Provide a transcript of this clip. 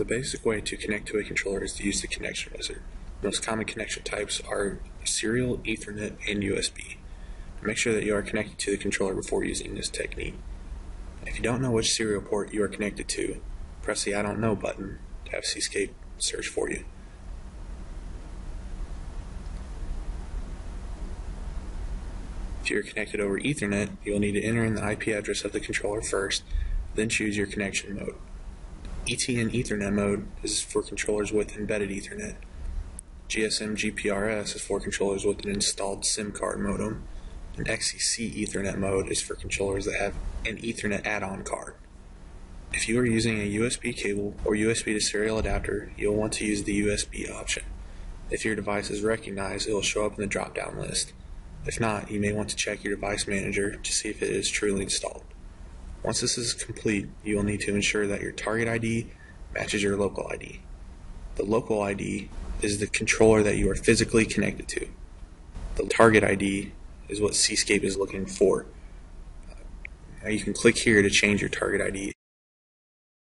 The basic way to connect to a controller is to use the connection wizard. Most common connection types are serial, Ethernet, and USB. Make sure that you are connected to the controller before using this technique. If you don't know which serial port you are connected to, press the I don't know button to have Cscape search for you. If you are connected over Ethernet, you will need to enter in the IP address of the controller first, then choose your connection mode. ETN Ethernet mode is for controllers with embedded Ethernet. GSM GPRS is for controllers with an installed SIM card modem. And XEC Ethernet mode is for controllers that have an Ethernet add-on card. If you are using a USB cable or USB to serial adapter, you'll want to use the USB option. If your device is recognized, it will show up in the drop-down list. If not, you may want to check your device manager to see if it is truly installed. Once this is complete, you will need to ensure that your target ID matches your local ID. The local ID is the controller that you are physically connected to. The target ID is what Cscape is looking for. Now you can click here to change your target ID.